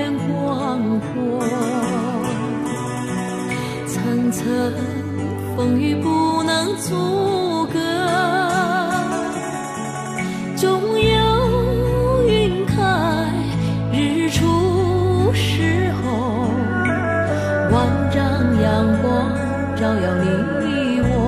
光广阔，层层风雨不能阻隔，总有云开日出时候，万丈阳光照耀你我。